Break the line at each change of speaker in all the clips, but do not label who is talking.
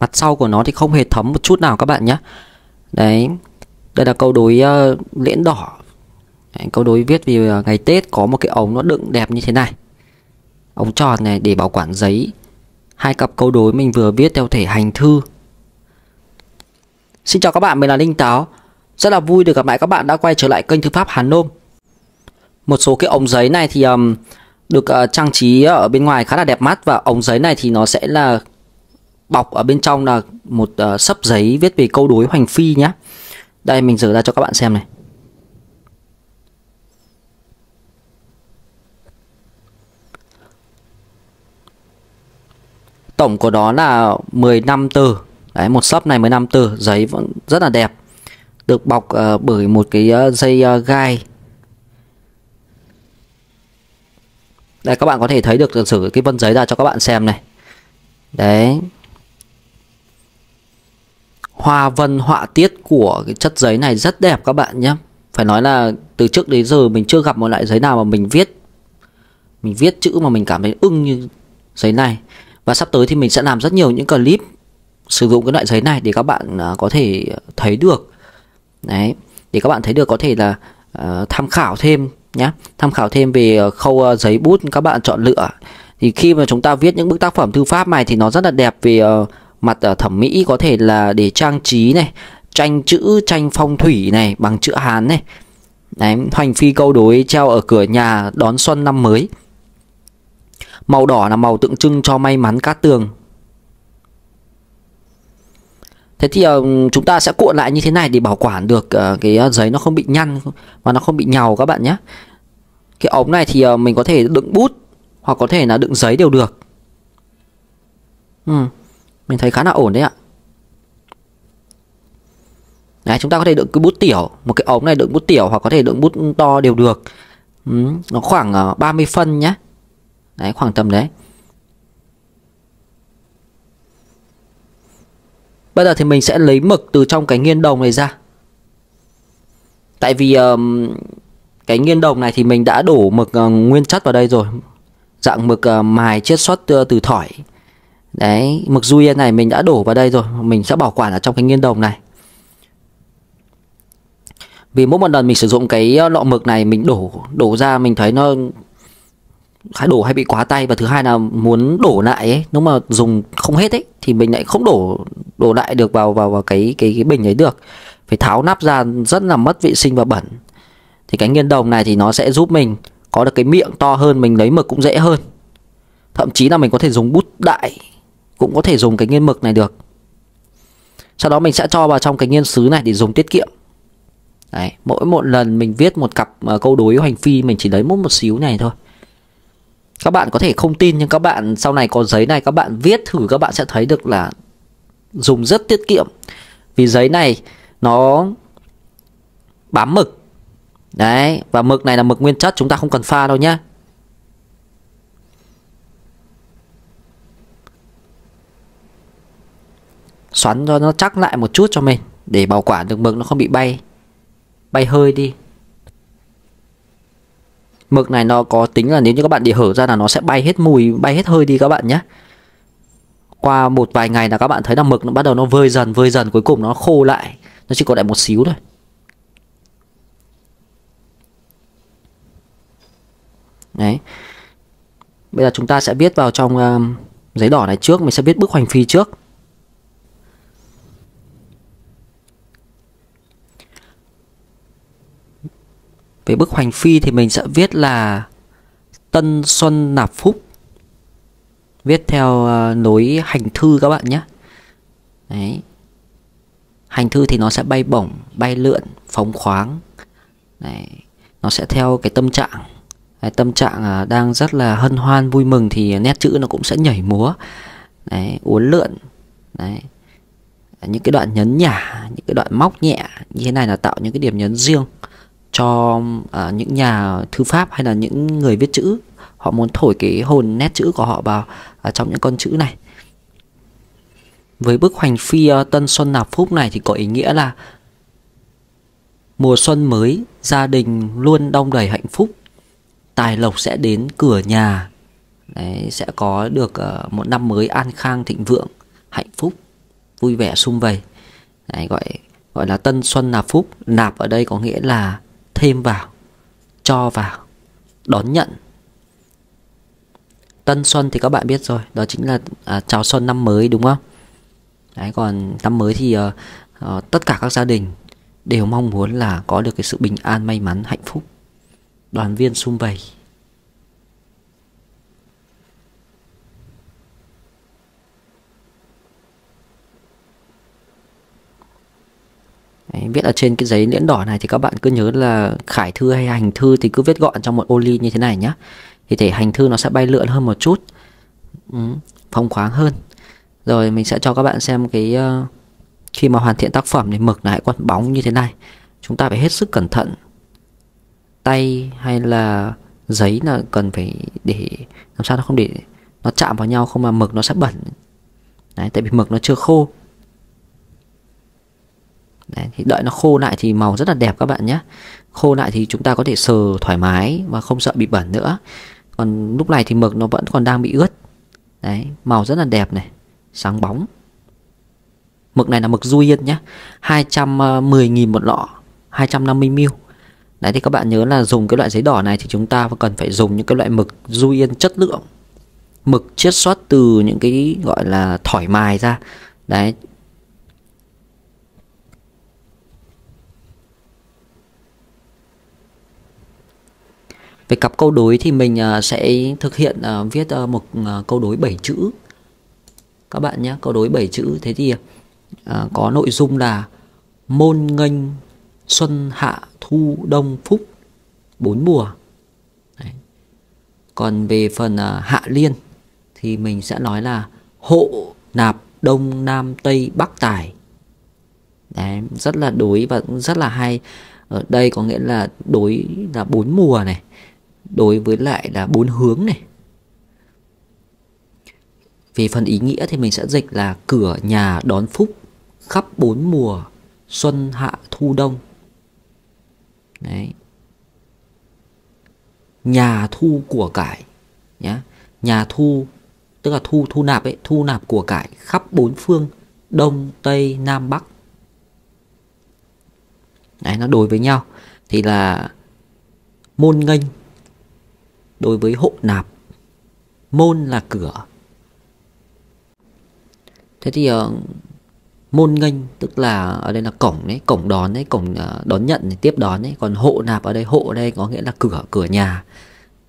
mặt sau của nó thì không hề thấm một chút nào các bạn nhé. Đấy đây là câu đối uh, liễn đỏ. Đấy, câu đối viết vì uh, ngày Tết có một cái ống nó đựng đẹp như thế này. Ống tròn này để bảo quản giấy. Hai cặp câu đối mình vừa viết theo thể hành thư. Xin chào các bạn, mình là Linh Táo. Rất là vui được gặp lại các bạn đã quay trở lại kênh Thư pháp Hàn Nôm. Một số cái ống giấy này thì um, được uh, trang trí ở bên ngoài khá là đẹp mắt Và ống giấy này thì nó sẽ là bọc ở bên trong là một uh, sấp giấy viết về câu đối hoành phi nhé Đây mình dở ra cho các bạn xem này. Tổng của đó là 15 từ. Đấy, một sấp này 15 từ. Giấy vẫn rất là đẹp. Được bọc uh, bởi một cái uh, dây uh, gai. Đây các bạn có thể thấy được sử cái vân giấy ra cho các bạn xem này. Đấy. Hoa vân họa tiết của cái chất giấy này rất đẹp các bạn nhé. Phải nói là từ trước đến giờ mình chưa gặp một loại giấy nào mà mình viết Mình viết chữ mà mình cảm thấy ưng như giấy này. Và sắp tới thì mình sẽ làm rất nhiều những clip sử dụng cái loại giấy này để các bạn à, có thể thấy được. Đấy để các bạn thấy được có thể là uh, tham khảo thêm nhé. Tham khảo thêm về à, khâu uh, giấy bút các bạn chọn lựa. Thì khi mà chúng ta viết những bức tác phẩm thư pháp này thì nó rất là đẹp về uh, mặt ở thẩm mỹ có thể là để trang trí này tranh chữ tranh phong thủy này bằng chữ hán này Đấy, hoành phi câu đối treo ở cửa nhà đón xuân năm mới Màu đỏ là màu tượng trưng cho may mắn cát tường Thế thì uh, chúng ta sẽ cuộn lại như thế này để bảo quản được uh, cái giấy nó không bị nhăn và nó không bị nhàu các bạn nhé. Cái ống này thì uh, mình có thể đựng bút hoặc có thể là đựng giấy đều được. Ừ, mình thấy khá là ổn đấy ạ. Đấy, chúng ta có thể đựng cái bút tiểu, một cái ống này đựng bút tiểu hoặc có thể đựng bút to đều được. Ừ, nó khoảng ờ, 30 phân nhé. Đấy, khoảng tầm đấy. Bây giờ thì mình sẽ lấy mực từ trong cái nghiên đồng này ra Tại vì um, cái nghiên đồng này thì mình đã đổ mực uh, nguyên chất vào đây rồi Dạng mực uh, mài chiết xuất uh, từ thỏi Đấy, mực duy này mình đã đổ vào đây rồi Mình sẽ bảo quản ở trong cái nghiên đồng này. Vì mỗi một lần mình sử dụng cái ờ, lọ mực này Mình đổ đổ ra mình thấy nó hay đổ hay bị quá tay và thứ hai là muốn đổ lại ấy nếu mà dùng không hết ấy thì mình lại không đổ đổ lại được vào vào vào cái cái cái bình ấy được. Phải tháo nắp ra rất là mất vệ sinh và bẩn. Thì cái nghiên đồng này thì nó sẽ giúp mình có được cái miệng to hơn mình lấy mực cũng dễ hơn. Thậm chí là mình có thể dùng bút đại cũng có thể dùng cái nghiên mực này được. Sau đó mình sẽ cho vào trong cái nghiên sứ này để dùng tiết kiệm. Đấy, mỗi một lần mình viết một cặp uh, câu đối hoành phi mình chỉ lấy mút một xíu này thôi. Các bạn có thể không tin nhưng các bạn sau này có giấy này các bạn viết thử các bạn sẽ thấy được là dùng rất tiết kiệm. Vì giấy này nó bám mực. Đấy và mực này là mực nguyên chất chúng ta không cần pha đâu nhá. Xoắn cho nó chắc lại một chút cho mình để bảo quản được mực nó không bị bay bay hơi đi Mực này nó có tính là nếu như các bạn để hở ra là nó sẽ bay hết mùi, bay hết hơi đi các bạn nhé. Qua một vài ngày là các bạn thấy là mực nó bắt đầu nó vơi dần, vơi dần cuối cùng nó khô lại. Nó chỉ còn lại một xíu thôi. Đấy. Bây giờ chúng ta sẽ viết vào trong uh, giấy đỏ này trước, mình sẽ viết bức hoành phi trước. Về bức hoành phi thì mình sẽ viết là Tân Xuân Nạp Phúc. Viết theo ờ, nối hành thư các bạn nhé. Đấy. Hành thư thì nó sẽ bay bổng, bay lượn, phóng khoáng. Đấy. Nó sẽ theo cái tâm trạng. Đấy, Tâm trạng à, đang rất là hân hoan, vui mừng Thì nét chữ nó cũng sẽ nhảy múa. Đấy, uốn lượn. Đấy. Những cái đoạn nhấn nhả, những cái đoạn móc nhẹ như thế này là tạo những cái điểm nhấn riêng cho uh, những nhà thư pháp hay là những người viết chữ. Họ muốn thổi cái hồn nét chữ của họ vào uh, trong những con chữ này. Với bức hoành phi uh, tân xuân nạp phúc này thì có ý nghĩa là mùa xuân mới gia đình luôn đong đầy hạnh phúc. Tài lộc sẽ đến cửa nhà. Đấy, sẽ có được uh, một năm mới an khang thịnh vượng hạnh phúc vui vẻ sung vầy. Đấy, gọi gọi là tân xuân nạp phúc. Nạp ở đây có nghĩa là thêm vào cho vào đón nhận. Tân xuân thì các bạn biết rồi đó chính là à, chào xuân năm mới đúng không? Đấy còn năm mới thì à, à, tất cả các gia đình đều mong muốn là có được cái sự bình an may mắn hạnh phúc. Đoàn viên sum vầy. Đấy, viết ở trên cái giấy liễn đỏ này thì các bạn cứ nhớ là khải thư hay hành thư thì cứ viết gọn trong một ô ly như thế này nhé thì thể hành thư nó sẽ bay lượn hơn một chút. Ừ, phong khoáng hơn. Rồi mình sẽ cho các bạn xem cái uh, khi mà hoàn thiện tác phẩm thì mực lại quấn bóng như thế này. Chúng ta phải hết sức cẩn thận. Tay hay là giấy là cần phải để làm sao nó không để nó chạm vào nhau không mà mực nó sẽ bẩn. Đấy, tại vì mực nó chưa khô. Đấy, thì đợi nó khô lại thì màu rất là đẹp các bạn nhé. Khô lại thì chúng ta có thể sờ thoải mái và không sợ bị bẩn nữa. Còn lúc này thì mực nó vẫn còn đang bị ướt. Đấy màu rất là đẹp này sáng bóng. Mực này là mực du yên nhé 210.000 một lọ 250ml Đấy thì các bạn nhớ là dùng cái loại giấy đỏ này thì chúng ta cần phải dùng những cái loại mực du yên chất lượng. Mực chiết xuất từ những cái gọi là thoải mái ra. Đấy Về cặp câu đối thì mình à, sẽ thực hiện à, viết à, một câu đối 7 chữ. Các bạn nhé, câu đối 7 chữ. Thế thì có nội dung là Môn nghênh xuân hạ thu đông phúc bốn mùa. Đấy. Còn về phần hạ liên Thì mình sẽ nói là Hộ nạp đông nam tây bắc tài. Đấy, rất là đối và rất là hay. Ở đây có nghĩa là đối là bốn mùa này đối với lại là bốn hướng này. Về phần ý nghĩa thì mình sẽ dịch là cửa nhà đón phúc khắp bốn mùa xuân, hạ, thu, đông. Đấy. Nhà thu của cải nhá. Nhà thu, tức là thu thu nạp ấy, thu nạp của cải khắp bốn phương, đông, tây, nam, bắc. Đấy, nó đối với nhau. Thì là môn nghênh đối với hộ nạp. Môn là cửa. Thế thì uh, môn nghênh tức là ở đây là cổng đấy cổng đón đấy cổng uh, đón nhận này, tiếp đón đấy. Còn hộ nạp ở đây hộ ở đây có nghĩa là cửa cửa nhà.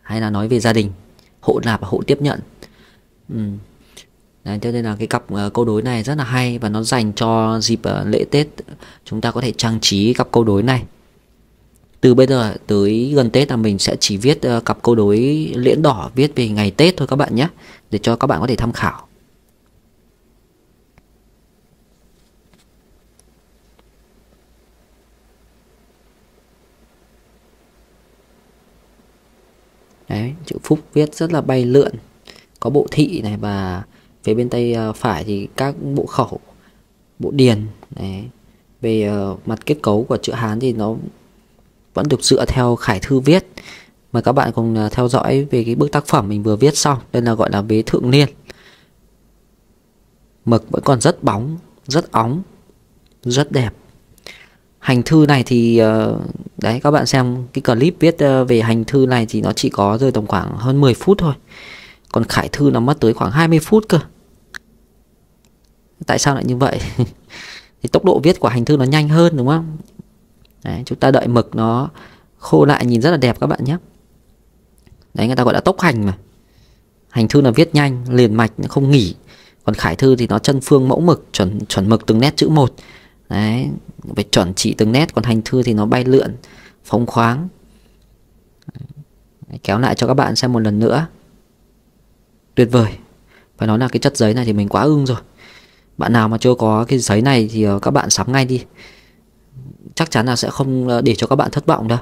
Hay là nói về gia đình. Hộ nạp hộ tiếp nhận. Ừ. Đấy, cho nên là cái cặp uh, câu đối này rất là hay và nó dành cho dịp uh, lễ Tết. Chúng ta có thể trang trí cặp câu đối này từ bây giờ tới gần Tết là mình sẽ chỉ viết uh, cặp câu đối liễn đỏ viết về ngày Tết thôi các bạn nhé để cho các bạn có thể tham khảo. Đấy, chữ phúc viết rất là bay lượn. Có bộ thị này và phía bên tay ờ, phải thì các bộ khẩu bộ điền đấy. Về uh, mặt kết cấu của chữ Hán thì nó vẫn được dựa theo Khải Thư viết. Mời các bạn cùng à, theo dõi về cái bức tác phẩm mình vừa viết xong Đây là gọi là bế thượng niên. Mực vẫn còn rất bóng, rất óng, rất đẹp. Hành thư này thì ờ, đấy các bạn xem cái clip viết ờ, về hành thư này thì nó chỉ có rơi tầm khoảng hơn 10 phút thôi. Còn Khải Thư nó mất tới khoảng 20 phút cơ. Tại sao lại như vậy? thì tốc độ viết của hành thư nó nhanh hơn đúng không? Đấy, chúng ta đợi mực nó khô lại nhìn rất là đẹp các bạn nhé. Đấy người ta gọi là tốc hành mà. Hành thư là viết nhanh, liền mạch, không nghỉ. Còn khải thư thì nó chân phương mẫu mực, chuẩn chuẩn mực từng nét chữ một. Đấy, phải chuẩn chỉ từng nét Còn hành thư thì nó bay lượn, phóng khoáng. Đấy, Kéo lại cho các bạn xem một lần nữa. Tuyệt vời. Phải nói là cái chất giấy này thì mình quá ưng rồi. Bạn nào mà chưa có cái giấy này thì ờ, các bạn sắm ngay đi chắc chắn là sẽ không ờ, để cho các bạn thất vọng đâu.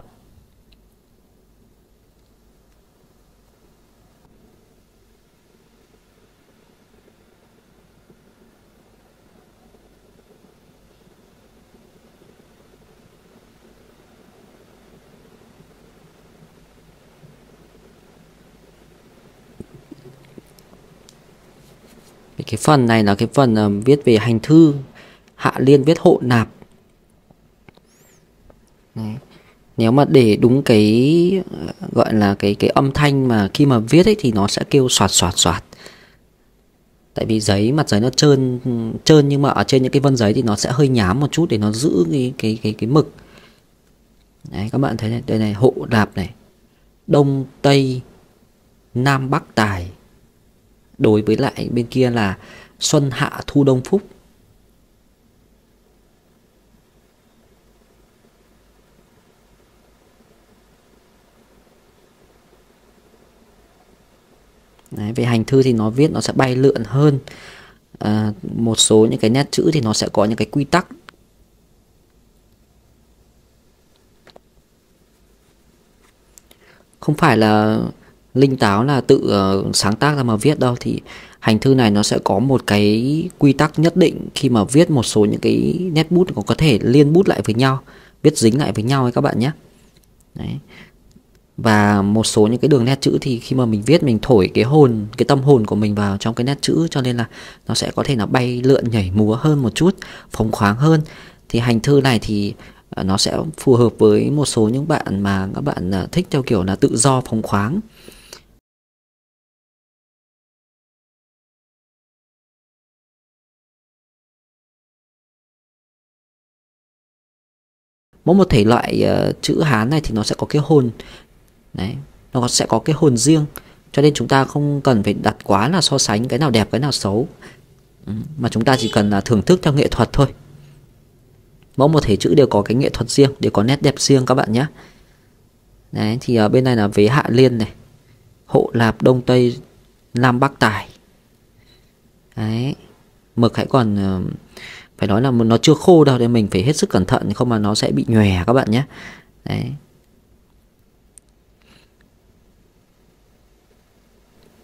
Cái phần này là cái phần ờ, viết về hành thư. Hạ liên viết hộ nạp. Nếu mà để đúng cái ờ, gọi là cái cái âm thanh mà khi mà viết ấy thì nó sẽ kêu soạt soạt soạt. Tại vì giấy, mặt giấy nó trơn trơn nhưng mà ở trên những cái vân giấy thì nó sẽ hơi nhám một chút để nó giữ cái cái cái cái mực. Đấy, các bạn thấy này, đây này, hộ đạp này. Đông, tây, nam, bắc, tài. Đối với lại bên kia là xuân hạ, thu, đông, phúc. Đấy, về hành thư thì nó viết nó sẽ bay lượn hơn. À, một số những cái nét chữ thì nó sẽ có những cái quy tắc. Không phải là linh táo là tự uh, sáng tác ra mà viết đâu thì hành thư này nó sẽ có một cái quy tắc nhất định khi mà viết một số những cái nét bút có thể liên bút lại với nhau viết dính lại với nhau ấy các bạn nhé. Đấy và một số những cái đường nét chữ thì khi mà mình viết mình thổi cái hồn cái tâm hồn của mình vào trong cái nét chữ cho nên là nó sẽ có thể là bay lượn nhảy múa hơn một chút phóng khoáng hơn. Thì hành thư này thì ờ, nó sẽ phù hợp với một số những bạn mà các bạn ờ, thích theo kiểu là tự do phóng khoáng. Mỗi một thể loại uh, chữ hán này thì nó sẽ có cái hồn đấy, nó sẽ có cái hồn riêng, cho nên chúng ta không cần phải đặt quá là so sánh cái nào đẹp, cái nào xấu. Ừ, mà chúng ta chỉ cần là thưởng thức theo nghệ thuật thôi. Mỗi một thể chữ đều có cái nghệ thuật riêng, đều có nét đẹp riêng các bạn nhé. Đấy, thì ở bên này là vế hạ liên này, hộ lạp đông tây, nam bắc tài. Đấy, mực hãy còn ờ, phải nói là nó chưa khô đâu, nên mình phải hết sức cẩn thận, không mà nó sẽ bị nhòe các bạn nhé. Đấy.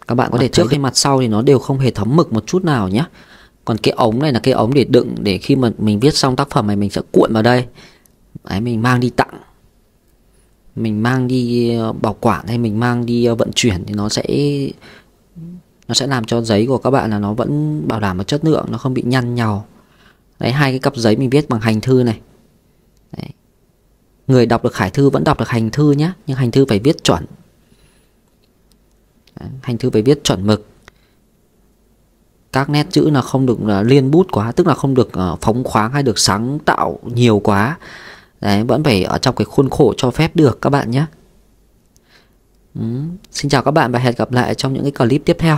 Các bạn có thể trước hay mặt sau thì nó đều không hề thấm mực một chút nào nhé. Còn cái ống này là cái ống để đựng để khi mà mình viết xong tác phẩm này mình sẽ cuộn vào đây. Đấy, mình mang đi tặng. Mình mang đi ờ, bảo quản hay mình mang đi ờ, vận chuyển thì nó sẽ nó sẽ làm cho giấy của các bạn là nó vẫn bảo đảm một chất lượng nó không bị nhăn nhàu. Đấy hai cái cặp giấy mình viết bằng hành thư này. Đấy. người đọc được hải thư vẫn đọc được hành thư nhé nhưng hành thư phải viết chuẩn hành thư phải viết chuẩn mực. Các nét chữ là không được là liên bút quá tức là không được uh, phóng khoáng hay được sáng tạo nhiều quá. Đấy vẫn phải ở trong cái khuôn khổ cho phép được các bạn nhé. Ừ. xin chào các bạn và hẹn gặp lại trong những cái clip tiếp theo.